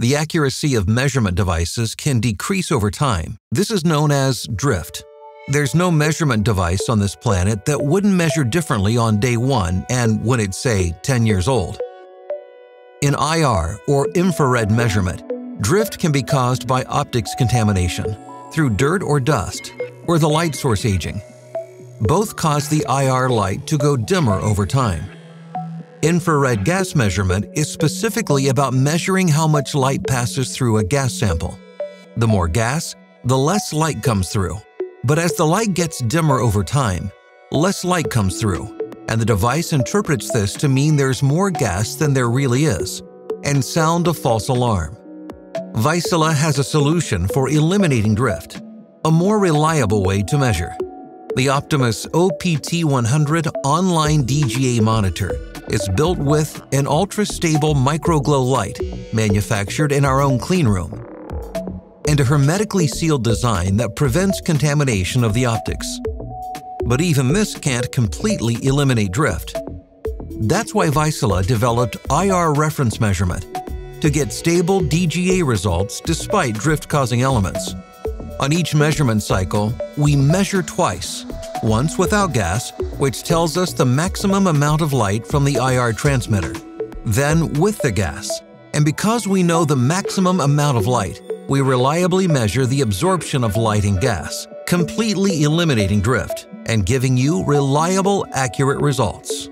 The accuracy of measurement devices can decrease over time. This is known as drift. There's no measurement device on this planet that wouldn't measure differently on day one and when it's, say, 10 years old. In IR, or infrared measurement, drift can be caused by optics contamination, through dirt or dust, or the light source aging. Both cause the IR light to go dimmer over time. Infrared gas measurement is specifically about measuring how much light passes through a gas sample. The more gas, the less light comes through. But as the light gets dimmer over time, less light comes through, and the device interprets this to mean there's more gas than there really is, and sound a false alarm. Vaisala has a solution for eliminating drift, a more reliable way to measure. The Optimus OPT100 online DGA monitor is built with an ultra-stable microglow light manufactured in our own cleanroom and a hermetically sealed design that prevents contamination of the optics. But even this can't completely eliminate drift. That's why Vaisala developed IR reference measurement to get stable DGA results despite drift-causing elements. On each measurement cycle, we measure twice, once without gas, which tells us the maximum amount of light from the IR transmitter, then with the gas. And because we know the maximum amount of light, we reliably measure the absorption of light and gas, completely eliminating drift and giving you reliable, accurate results.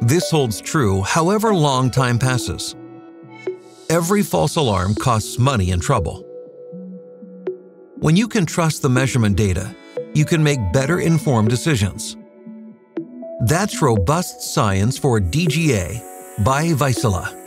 This holds true however long time passes. Every false alarm costs money and trouble. When you can trust the measurement data, you can make better informed decisions. That's robust science for DGA by Vaisala.